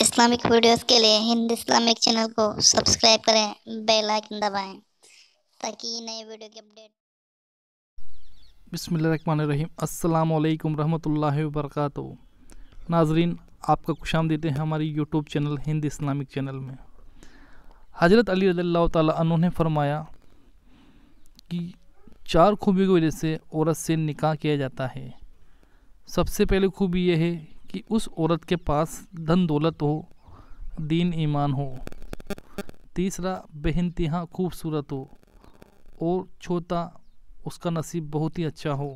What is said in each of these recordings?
Islamic videos के लिए Hind Islamic channel को सब्सक्राइब करें, बेल आइकन दबाएँ, ताकि नए वीडियो की अपडेट। बिसमीम अल्लाम रहमतुल्लाहि व बरकातहू नाजरीन, आपका खुश देते हैं हमारी YouTube channel, Hind Islamic channel में। हज़रत अली रज़ी तु ने फरमाया कि चार खूबियों की वजह से औरत से निकाह किया जाता है। सबसे पहले खूबी यह है कि उस औरत के पास धन दौलत हो, दीन ईमान हो। तीसरा बेहनतहा खूबसूरत हो, और चौथा, उसका नसीब बहुत ही अच्छा हो।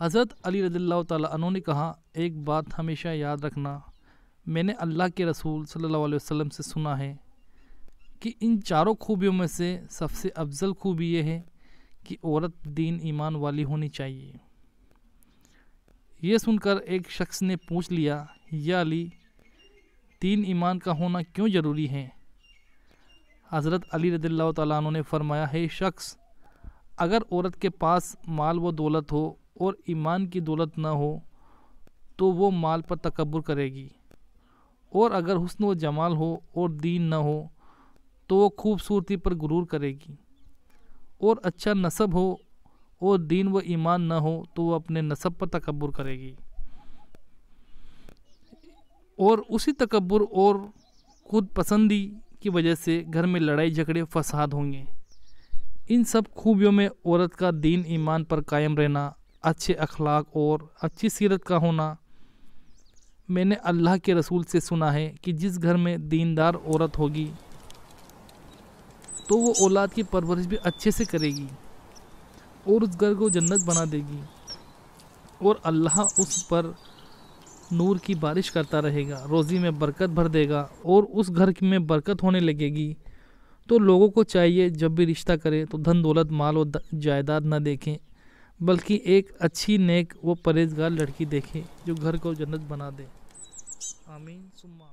हज़रत अली रज़ी तु ने कहा, एक बात हमेशा याद रखना, मैंने अल्लाह के रसूल सल्लल्लाहु अलैहि वसल्लम से सुना है कि इन चारों खूबियों में से सबसे अफजल खूबी यह है कि औरत दीन ईमान वाली होनी चाहिए। ये सुनकर एक शख्स ने पूछ लिया, या अली, तीन ईमान का होना क्यों ज़रूरी है? हज़रत अली रदील्ला तु ने फरमाया, है शख्स, अगर औरत के पास माल व दौलत हो और ईमान की दौलत ना हो तो वो माल पर तकबर करेगी। और अगर हुस्न व जमाल हो और दीन न हो तो वो खूबसूरती पर गुरूर करेगी। और अच्छा नसब हो और दीन व ईमान न हो तो वह अपने नसब पर तकबर करेगी। और उसी तकबर और खुद पसंदी की वजह से घर में लड़ाई झगड़े फसाद होंगे। इन सब खूबियों में औरत का दीन ईमान पर कायम रहना, अच्छे अखलाक और अच्छी सीरत का होना, मैंने अल्लाह के रसूल से सुना है कि जिस घर में दीनदार औरत होगी तो वो औलाद की परवरिश भी अच्छे से करेगी। और उस घर को जन्नत बना देगी। और अल्लाह उस पर नूर की बारिश करता रहेगा, रोज़ी में बरकत भर देगा और उस घर में बरकत होने लगेगी। तो लोगों को चाहिए, जब भी रिश्ता करें तो धन, दौलत, माल और जायदाद ना देखें, बल्कि एक अच्छी, नेक व परहेजगार लड़की देखें, जो घर को जन्नत बना दे। आमीन, सुम्मा